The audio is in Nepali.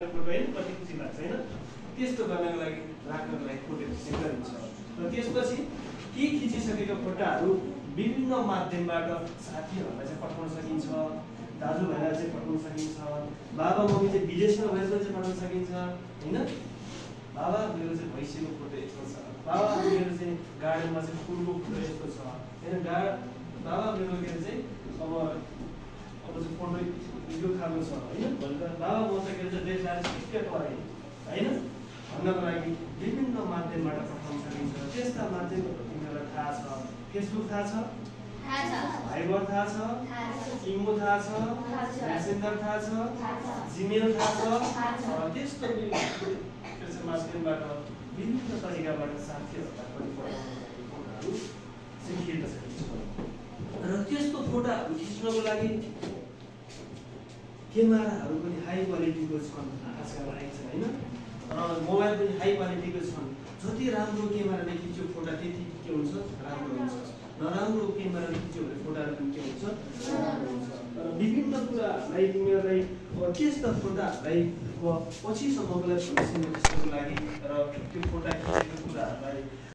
फोटो होइन कति खुसी लाग्छ होइन त्यस्तो गर्नको लागि राख्नको लागि फोटो खिच्न गरिन्छ र त्यसपछि ती खिचिसकेका फोटाहरू विभिन्न माध्यमबाट साथीहरूलाई चाहिँ पठाउन सकिन्छ दाजुभाइलाई चाहिँ पठाउन सकिन्छ बाबा मम्मी चाहिँ विदेशमा भएर चाहिँ पठाउन सकिन्छ होइन? बाबा मेरो चाहिँ भैँसीको फोटो यस्तो छ। बाबा मेरो चाहिँ गार्डनमा चाहिँ फुलको फोटो यस्तो छ। होइन गा बाबा मेरो चाहिँ यो खालको छ होइन भनेर बाबा म त के भन्छ देशलाई टिकट लगाएँ होइन भन्नको लागि विभिन्न माध्यमबाट पठाउन सकिन्छ त्यस्ता माध्यमहरू तिमीहरूलाई थाहा छ फेसबुक थाहा छ भाइबर थाहा छ इमो थाहा छ मेसेन्जर थाहा छ जिमेल थाहा छ त्यस्तो माध्यमबाट विभिन्न तरिकाबाट साथीहरूलाई पनि लागि सकिन्छ र त्यस्तो फोटाहरू खिच्नको लागि क्यामेराहरू पनि हाई क्वालिटीको छन् आजकल आइन्छ होइन? र मोबाइल पनि हाई क्वालिटीको छन्। जति राम्रो क्यामेराले खिच्यो फोटा त्यति के हुन्छ? राम्रो हुन्छ। नराम्रो क्यामेराले खिच्यो भने फोटाहरू पनि के हुन्छ? नराम्रो हुन्छ। र विभिन्न कुराहरूलाई तिमीहरूलाई त्यस्ता फोटाहरूलाई पछिसम्मको लागि लागि र त्यो फोटा